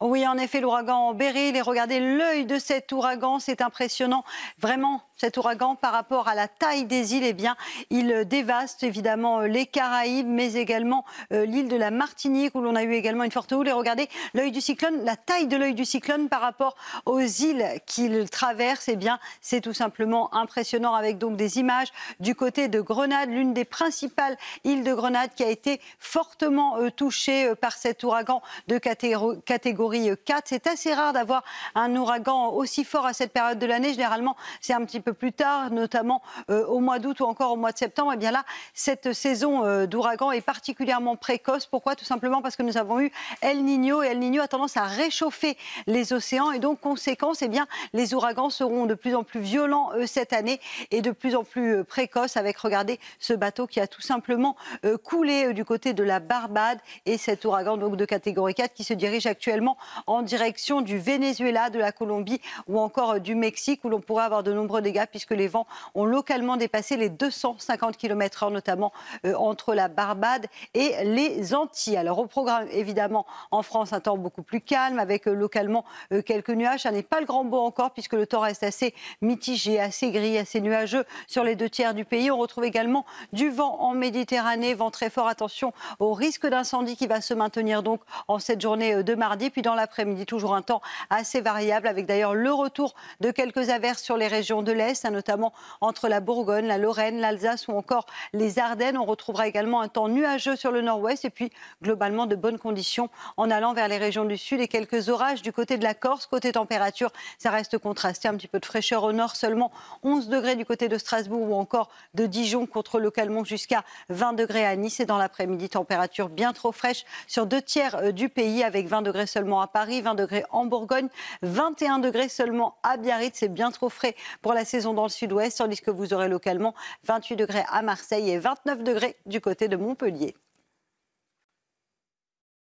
Oui, en effet, l'ouragan Beryl. Et regardez l'œil de cet ouragan, c'est impressionnant. Vraiment, cet ouragan, par rapport à la taille des îles, eh bien, il dévaste évidemment les Caraïbes, mais également euh, l'île de la Martinique, où l'on a eu également une forte houle. Et regardez l'œil du cyclone, la taille de l'œil du cyclone par rapport aux îles qu'il traverse, eh bien, c'est tout simplement impressionnant, avec donc des images du côté de Grenade, l'une des principales îles de Grenade, qui a été fortement euh, touchée euh, par cet ouragan de catégorie 4. C'est assez rare d'avoir un ouragan aussi fort à cette période de l'année. Généralement, c'est un petit peu plus tard, notamment euh, au mois d'août ou encore au mois de septembre. Et eh bien là, cette saison euh, d'ouragan est particulièrement précoce. Pourquoi? Tout simplement parce que nous avons eu El Niño et El Niño a tendance à réchauffer les océans et donc conséquence, eh bien, les ouragans seront de plus en plus violents euh, cette année et de plus en plus précoces. Avec, regardez, ce bateau qui a tout simplement coulé du côté de la Barbade et cet ouragan de catégorie 4 qui se dirige actuellement en direction du Venezuela, de la Colombie ou encore euh, du Mexique, où l'on pourrait avoir de nombreux dégâts puisque les vents ont localement dépassé les 250 km/h, notamment euh, entre la Barbade et les Antilles. Alors au programme, évidemment, en France, un temps beaucoup plus calme, avec euh, localement quelques nuages. Ça n'est pas le grand beau encore, puisque le temps reste assez mitigé, assez gris, assez nuageux sur les deux tiers du pays. On retrouve également du vent en Méditerranée, vent très fort. Attention au risque d'incendie qui va se maintenir donc en cette journée de mardi. Puis dans l'après-midi, toujours un temps assez variable, avec d'ailleurs le retour de quelques averses sur les régions de l'Est, hein, notamment entre la Bourgogne, la Lorraine, l'Alsace ou encore les Ardennes. On retrouvera également un temps nuageux sur le nord-ouest et puis globalement de bonnes conditions en allant vers les régions du sud et quelques orages du côté de la Corse. Côté température, ça reste contrasté, un petit peu de fraîcheur au nord, seulement 11 degrés du côté de Strasbourg ou encore de Dijon contre localement jusqu'à 20 degrés à Nice et dans l'après-midi, température bien trop fraîche sur deux tiers euh, du pays avec 20 degrés à Paris, 20 degrés en Bourgogne, 21 degrés seulement à Biarritz. C'est bien trop frais pour la saison dans le sud-ouest, tandis que vous aurez localement 28 degrés à Marseille et 29 degrés du côté de Montpellier.